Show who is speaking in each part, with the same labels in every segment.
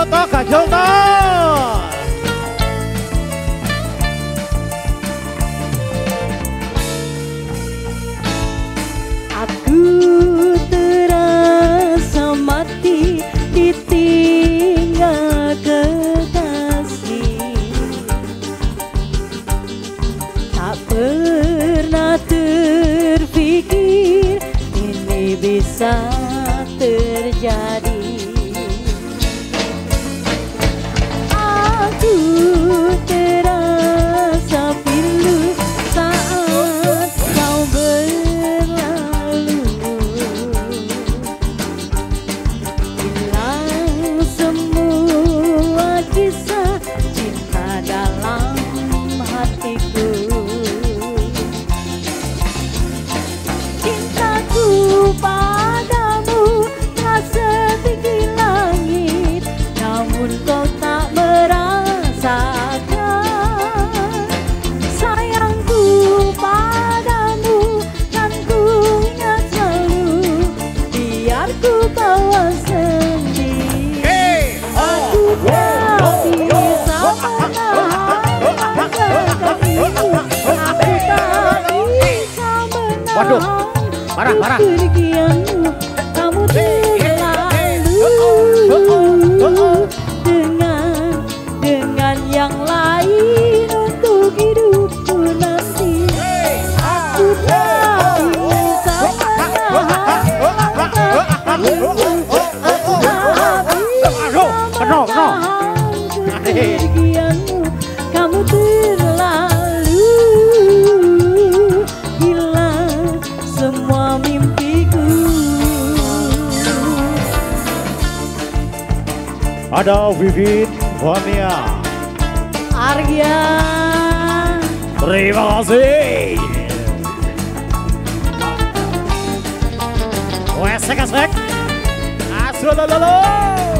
Speaker 1: Joto Kak Joto.
Speaker 2: Aku terasa mati ditinggal kekasih Tak pernah terpikir ini bisa terjadi 呜
Speaker 1: Waduh, parah, parah.
Speaker 2: Kamu terlalu Dengan, dengan yang lain Untuk hidupku nanti Aku tak bisa Aku tak bisa Kamu terlalu
Speaker 1: Ada Vivit Vania.
Speaker 2: Arya
Speaker 1: Terima kasih
Speaker 2: Wesek-esek. Asro lolo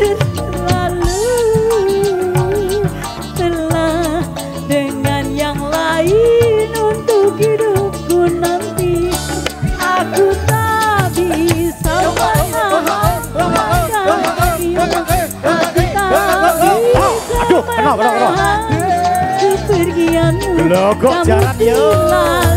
Speaker 2: Kamu terlalu telah dengan yang lain untuk hidupku nanti. Aku tak bisa menahan Aku tak menahan kepergianmu. Kamu
Speaker 1: jalan,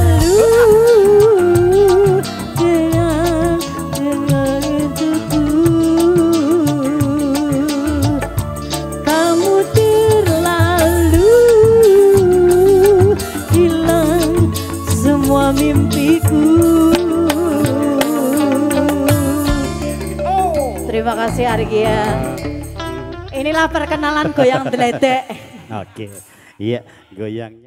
Speaker 2: Terima kasih Argia Inilah perkenalan goyang deledek
Speaker 1: Oke. Iya, goyangnya.